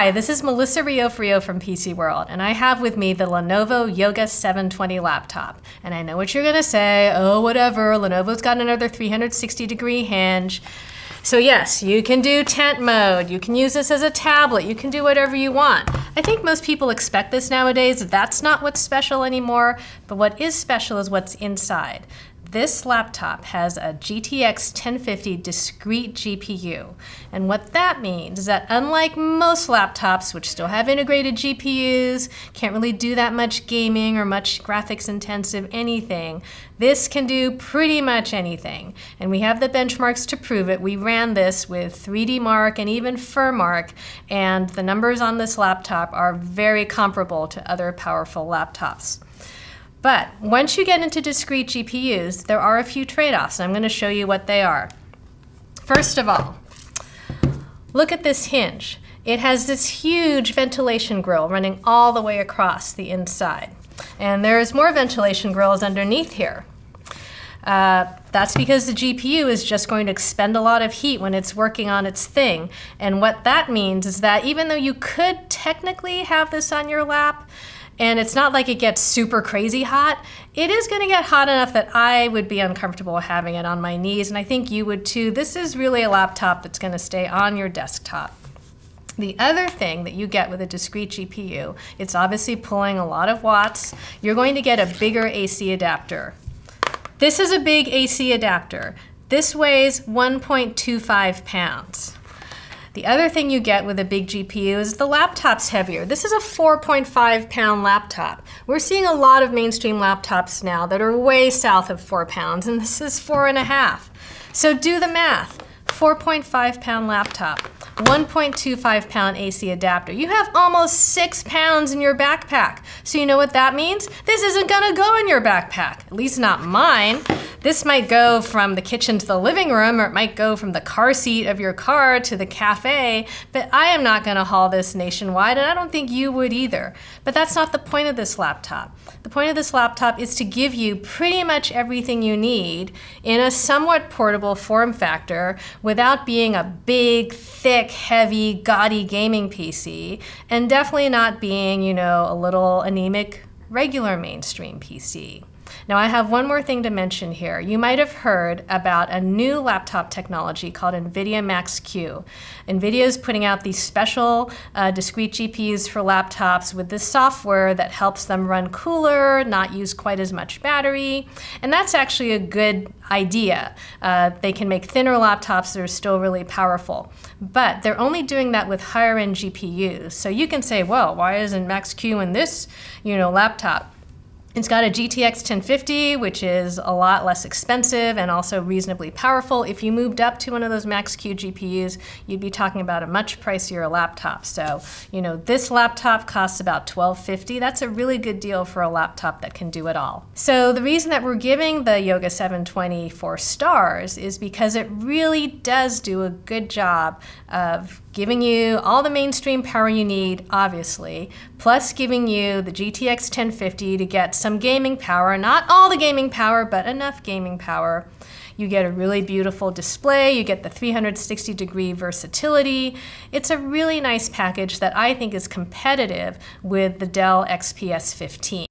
Hi, this is Melissa Riofrio from PC World, and I have with me the Lenovo Yoga 720 laptop. And I know what you're gonna say, oh, whatever, Lenovo's got another 360 degree hinge. So yes, you can do tent mode, you can use this as a tablet, you can do whatever you want. I think most people expect this nowadays. That's not what's special anymore, but what is special is what's inside. This laptop has a GTX 1050 discrete GPU. And what that means is that unlike most laptops, which still have integrated GPUs, can't really do that much gaming or much graphics intensive anything, this can do pretty much anything. And we have the benchmarks to prove it. We ran this with 3D Mark and even Furmark, and the numbers on this laptop are very comparable to other powerful laptops. But once you get into discrete GPUs, there are a few trade-offs. and I'm going to show you what they are. First of all, look at this hinge. It has this huge ventilation grill running all the way across the inside. And there's more ventilation grills underneath here. Uh, that's because the GPU is just going to expend a lot of heat when it's working on its thing. And what that means is that even though you could technically have this on your lap, and it's not like it gets super crazy hot. It is going to get hot enough that I would be uncomfortable having it on my knees, and I think you would too. This is really a laptop that's going to stay on your desktop. The other thing that you get with a discrete GPU, it's obviously pulling a lot of watts. You're going to get a bigger AC adapter. This is a big AC adapter. This weighs 1.25 pounds. The other thing you get with a big GPU is the laptop's heavier. This is a 4.5 pound laptop. We're seeing a lot of mainstream laptops now that are way south of four pounds, and this is four and a half. So do the math. 4.5 pound laptop. 1.25 pound AC adapter. You have almost six pounds in your backpack. So you know what that means? This isn't gonna go in your backpack, at least not mine. This might go from the kitchen to the living room, or it might go from the car seat of your car to the cafe, but I am not gonna haul this nationwide, and I don't think you would either. But that's not the point of this laptop. The point of this laptop is to give you pretty much everything you need in a somewhat portable form factor without being a big, thick, heavy, gaudy gaming PC, and definitely not being, you know, a little anemic regular mainstream PC. Now I have one more thing to mention here. You might have heard about a new laptop technology called NVIDIA Max-Q. NVIDIA is putting out these special uh, discrete GPUs for laptops with this software that helps them run cooler, not use quite as much battery, and that's actually a good idea. Uh, they can make thinner laptops that are still really powerful. But they're only doing that with higher end GPUs. So you can say, well, why isn't Max-Q in this you know, laptop? It's got a GTX 1050, which is a lot less expensive and also reasonably powerful. If you moved up to one of those Max-Q GPUs, you'd be talking about a much pricier laptop. So, you know, this laptop costs about 1250. That's a really good deal for a laptop that can do it all. So the reason that we're giving the Yoga 720 four stars is because it really does do a good job of giving you all the mainstream power you need, obviously, plus giving you the GTX 1050 to get some gaming power, not all the gaming power, but enough gaming power. You get a really beautiful display, you get the 360 degree versatility. It's a really nice package that I think is competitive with the Dell XPS 15.